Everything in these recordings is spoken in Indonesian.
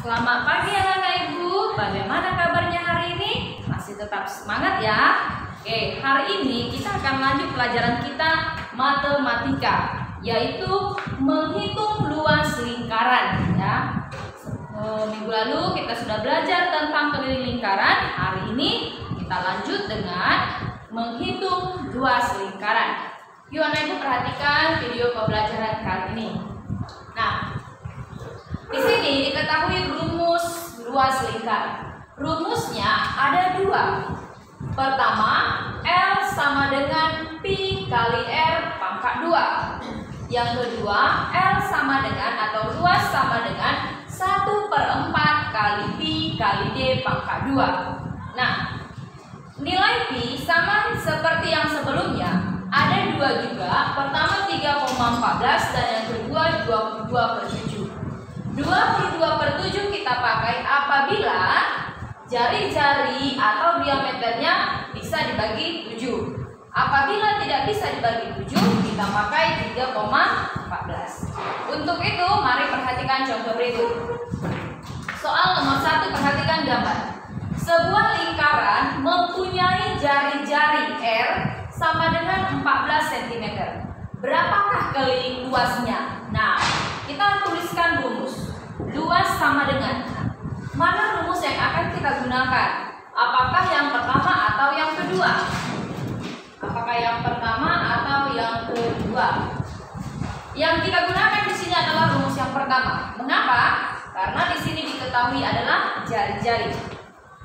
Selamat pagi anak-anak ibu, bagaimana kabarnya hari ini? Masih tetap semangat ya? Oke, hari ini kita akan lanjut pelajaran kita matematika Yaitu menghitung luas lingkaran ya. Eh, Minggu lalu kita sudah belajar tentang keliling lingkaran. Hari ini kita lanjut dengan menghitung luas lingkaran. Yuk anak ibu perhatikan video pembelajaran kali ini. Nah, di sini diketahui rumus luas lingkaran. Rumusnya ada dua. Pertama, L sama dengan Pi kali R pangkat 2. Yang kedua, L sama dengan atau luas sama dengan 1 per 4 kali Pi kali D pangkat 2. Nah, nilai Pi sama seperti yang sebelumnya. Ada dua juga, pertama 3,14 dan yang kedua 22 per 7. 22 per 7 kita pakai apabila jari-jari atau diameternya bisa dibagi 7. Apabila tidak bisa dibagi 7, kita pakai 3,14. Untuk itu, mari perhatikan contoh berikut. Soal nomor 1, perhatikan gambar. Sebuah lingkaran mempunyai jari-jari R sama dengan 14 cm. Berapakah keliling luasnya? Nah, kita tuliskan rumus. Luas sama dengan mana rumus yang akan kita gunakan? Apakah yang pertama atau yang kedua? Apakah yang pertama atau yang kedua? Yang kita gunakan di sini adalah rumus yang pertama. Mengapa? Karena di sini diketahui adalah jari-jari.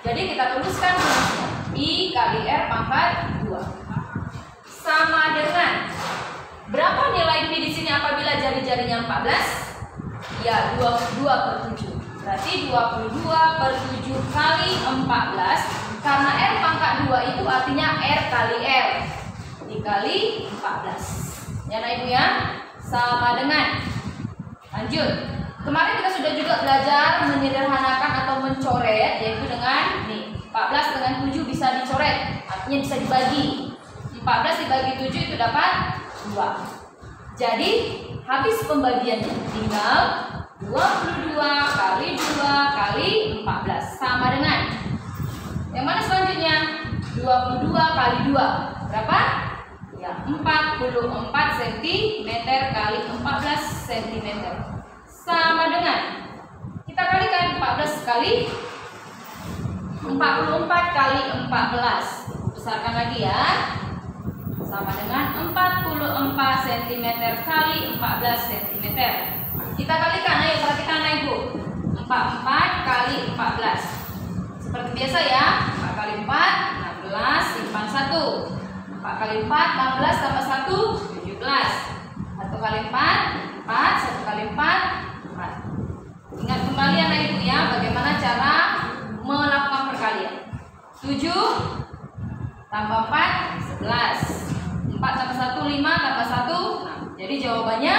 Jadi kita tuliskan. I kali R pangkat 2 sama dengan berapa nilai Pi di sini apabila jari-jarinya 14? Ya, 22 per 7. Berarti 22 per 7 kali 14 karena R pangkat 2 itu artinya R kali R dikali 14. Ya, nah Ibu ya. Sama dengan lanjut. Kemarin kita sudah juga belajar menyederhanakan atau mencoret yaitu dengan nih 14 dengan 7 bisa dicoret, artinya bisa dibagi. 14 dibagi 7 itu dapat 2. Jadi habis pembagiannya tinggal 22 kali 2 kali 14 sama dengan yang mana selanjutnya? 22 kali 2 berapa? Ya 44 cm kali 14 cm sama dengan kita kalikan 14 kali 44 kali 14 besarkan lagi ya sama dengan 44 cm kali 14 cm. Kita kalikan, ayo perhatikan anak ibu. 44 kali 14. Seperti biasa ya, 4 kali 4, 16, simpan 1. 4 kali 4, 16 tambah 1, 17. 1 kali 4, 4, 1 kali 4, 4. Ingat kembali anak ibu ya, bagaimana cara melakukan perkalian. 7 tambah 4, 11. 4 tambah 1 5 tambah 1 6. Jadi jawabannya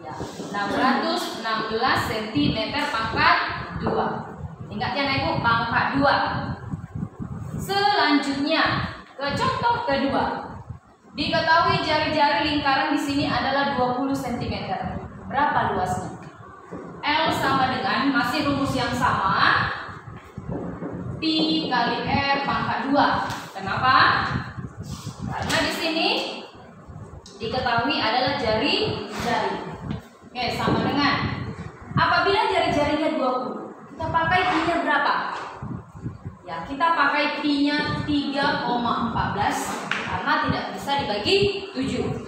ya 616 cm pangkat 2. Ingat ya Ibu pangkat 2. Selanjutnya ke contoh kedua. Diketahui jari-jari lingkaran di sini adalah 20 cm. Berapa luasnya? L sama dengan masih rumus yang sama Pi kali R pangkat 2. Kenapa? Sini diketahui adalah jari-jari. Oke, sama dengan apabila jari-jarinya 20, kita pakai pi-nya berapa? Ya, kita pakai pi-nya 3,14 karena tidak bisa dibagi 7.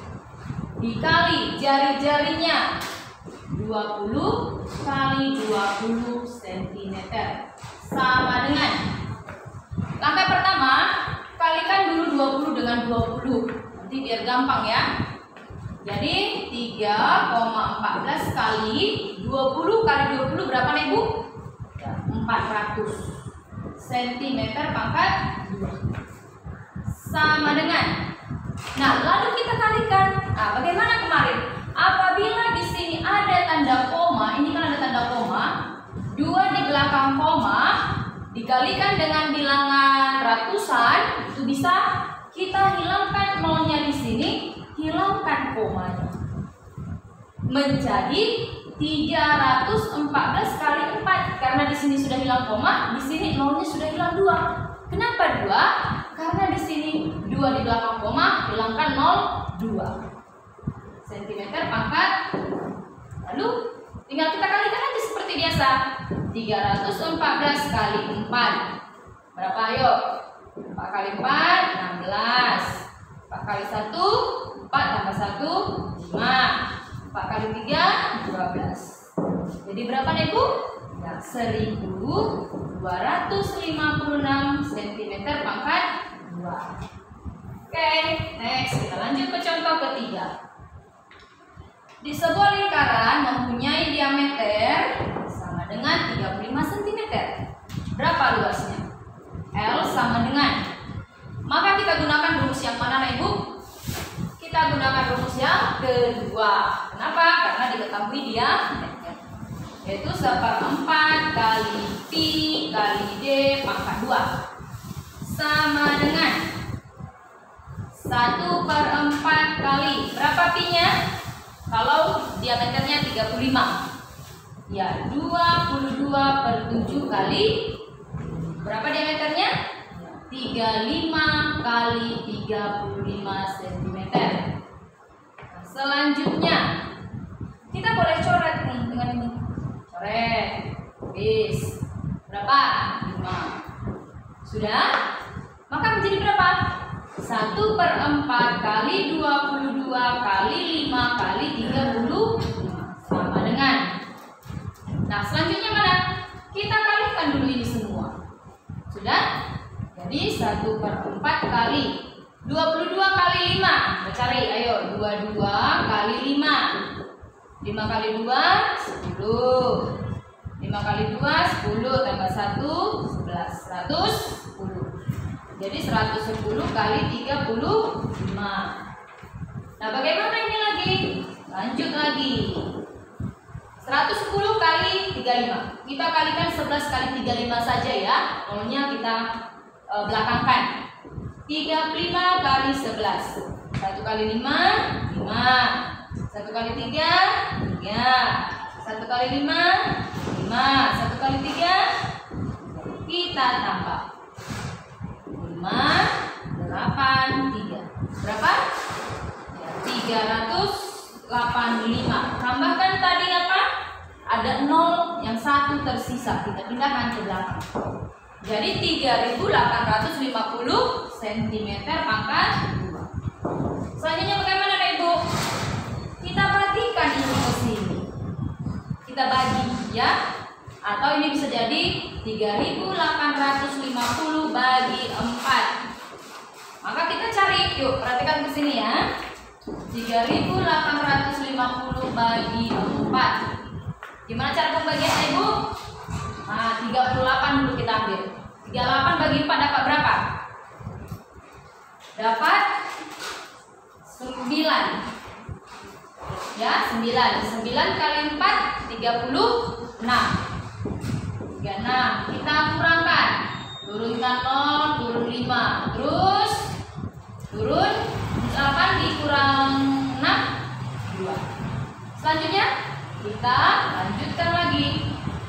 Dikali jari-jarinya 20 kali 20 cm sama dengan langkah pertama kalikan dulu 20 dengan 20 nanti biar gampang ya. Jadi 3,14 kali 20 kali 20 berapa nih Bu? 400 cm pangkat 2 sama dengan. Nah lalu kita kalikan nah bagaimana kemarin? Apabila di sini ada tanda koma ini kan ada tanda koma dua di belakang koma dikalikan dengan bilangan ratusan itu bisa kita hilangkan nolnya di sini hilangkan komanya. Menjadi 314 kali 4 karena di sini sudah hilang koma, di sini nolnya sudah hilang 2. Kenapa 2? Karena di sini 2 di belakang koma, hilangkan 0 2 cm pangkat. Lalu tinggal kita kalikan aja seperti biasa. 314 kali 4 berapa? Ayo 4 kali 4 16 4 kali 1 4 tambah 1 5 4 kali 3 12 jadi berapa nih Bu? Ya, 1256 cm pangkat 2 Oke, next. Kita lanjut ke contoh ketiga. Di sebuah lingkaran mempunyai diameter sama dengan 35 cm Berapa luasnya? L sama dengan Maka kita gunakan rumus yang mana Ibu? kita gunakan rumus yang kedua. Kenapa? Karena diketahui dia yaitu seperempat kali pi kali d pangkat 2 sama dengan satu per empat kali berapa pi-nya? Kalau diameternya 35 ya 22 per 7 kali berapa diameternya? 35 kali 35 cm Selanjutnya, kita boleh coret nih dengan ini. Coret. Bis. Berapa? 5. Sudah? Maka menjadi berapa? 1 per 4 kali 22 kali 5 kali 30 sama dengan Nah selanjutnya mana? Kita kalikan dulu ini semua Sudah? Jadi 1 per 4 kali 22 kali 5 Kita cari ayo 22 kali 5 5 kali 2 10 5 kali 2 10 tambah 1 11 110 Jadi 110 kali 35 Nah bagaimana ini lagi? Lanjut lagi. 110 kali 35 Kita kalikan 11 kali 35 saja ya. Nolnya kita e, belakangkan 35 kali 11 1 kali 5 5 1 kali 3 3 1 kali 5 5 1 kali 3 kita tambah. 5 8 3 berapa? 385 tambahkan tadi apa? ada 0 yang satu tersisa. Kita pindahkan ke belakang jadi 3850 cm pangkat 2. Selanjutnya bagaimana Ibu? Kita perhatikan ini ke sini. Kita bagi ya. Atau ini bisa jadi 3850 bagi 4. Maka kita cari yuk, perhatikan ke sini ya. 3850 bagi 4. Gimana cara pembagian Ibu? Nah, 38 dulu kita ambil. 38 bagi 4 dapat berapa? Dapat 9. Ya, 9. 9 kali 4 36. 36. Kita kurangkan. Turunkan 0, turun 5. Terus turun 8 dikurang 6 2. Selanjutnya kita lagi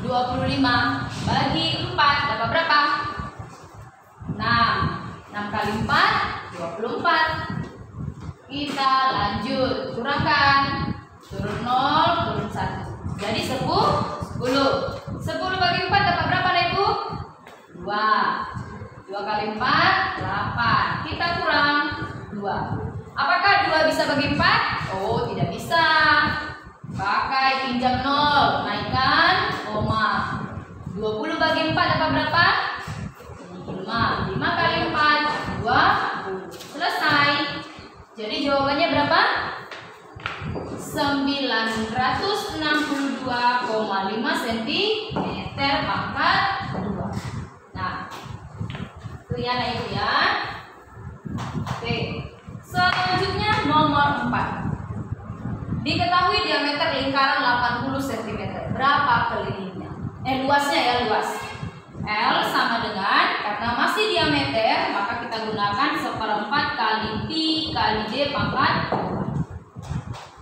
25 bagi 4 dapat berapa? 6 6 kali 4 24 kita lanjut. Kurangkan turun 0 turun 1 jadi 10 10 10 bagi 4 dapat berapa ibu? 2 2 kali 4 8 kita kurang 2 apakah 2 bisa bagi 4? oh tidak bisa. Pakai pinjam 0 naikkan koma 20 bagi 4 dapat berapa? 5 5 kali 4 20 selesai. Jadi jawabannya berapa? 962,5 cm pangkat 2 nah itu ya nah itu ya. Oke. Selanjutnya nomor 4 diketahui diameter lingkaran 80 cm berapa kelilingnya? Eh luasnya ya luas L sama dengan karena masih diameter maka kita gunakan seperempat kali pi kali d pangkat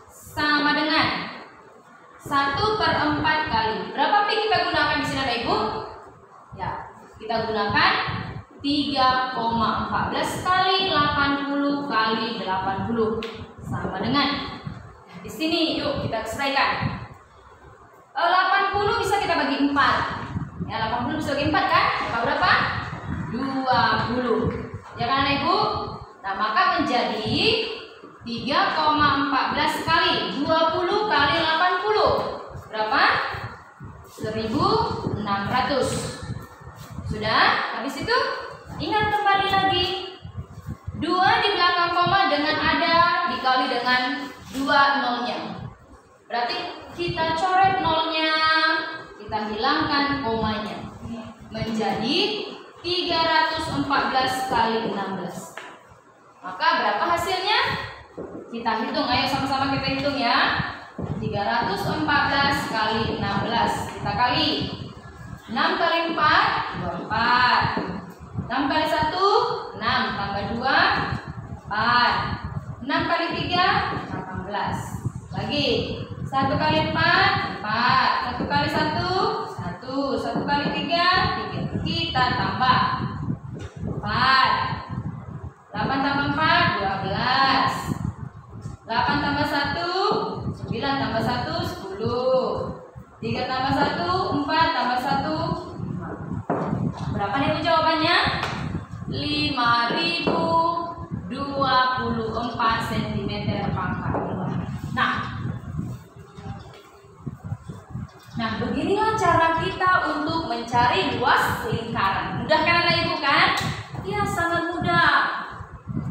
sama dengan 1 per 4 kali. Berapa pi kita gunakan di sini Bapak Ibu? Ya, kita gunakan 3,14 kali 80 kali 80 sama dengan di sini yuk kita selesaikan 80 bisa kita bagi 4 ya 80 bisa bagi 4 kan? Berapa? berapa 20 ya kan ibu? Nah maka menjadi 3,14 kali 20 kali 80 berapa? 1600 sudah? Habis itu ingat kembali lagi. 2 di belakang koma dengan ada dikali dengan 2 nolnya. Berarti kita coret nolnya, kita hilangkan komanya. Menjadi 314 kali 16. Maka berapa hasilnya? Kita hitung, ayo sama-sama kita hitung ya. 314 kali 16. Kita kali. 6 kali 4, 24. 6 kali 1, 6. Tambah 2, 4. 6 kali 3, 18. Lagi. Satu kali empat, empat. Satu kali satu, satu. Satu kali tiga, tiga. Kita tambah. Empat. Delapan tambah empat, dua belas. Delapan tambah satu, sembilan tambah satu, sepuluh. Tiga tambah satu, empat tambah satu. Berapa nih jawabannya? Lima ribu dua puluh empat cm pangkat. Nah, Beginilah cara kita untuk mencari luas lingkaran. Mudah kan anak ibu kan? Ya, sangat mudah.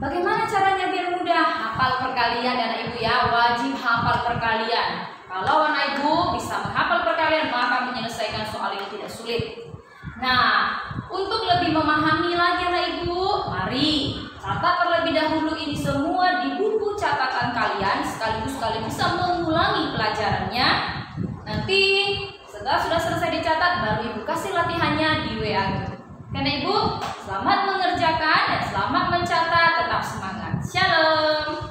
Bagaimana caranya biar mudah? Hafal perkalian anak ibu ya, wajib hafal perkalian. Kalau anak ibu bisa menghafal perkalian, maka menyelesaikan soal ini tidak sulit. Nah, untuk lebih memahami lagi anak ibu, mari catat terlebih dahulu ini semua di buku catatan kalian sekaligus kalian bisa mengulangi pelajarannya Nanti setelah sudah selesai dicatat, baru Ibu kasih latihannya di WA group. Gitu. Karena Ibu, selamat mengerjakan dan selamat mencatat. Tetap semangat. Shalom.